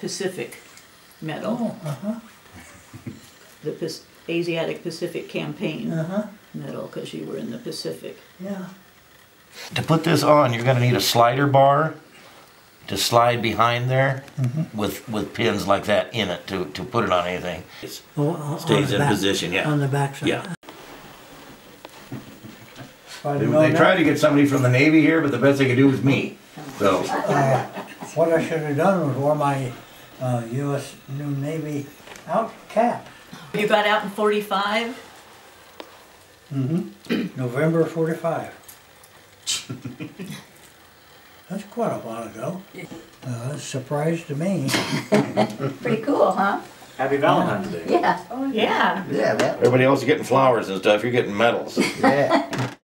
Pacific Medal, Oh, uh-huh, the Pas- Asiatic Pacific Campaign uh-huh, Medal, because you were in the Pacific. yeah. To put this on, you're gonna need a slider bar to slide behind there with, with pins like that in it to, to put it on anything. It Oh, on- on Stays in back- position, yeah. On the backside. Yeah. If I'd They, they tried to get somebody from the Navy here, but the best they could do was me. So, uh, What I should have done was wore my, uh, US New Navy out cap. You got out in forty-five? Mm-hmm. November forty-five. That's quite a while ago. Uh, surprise to me. Pretty cool, huh? Happy Valentine's Day. Yeah. Yeah. Yeah, that, everybody else is getting flowers and stuff, you're getting medals. yeah.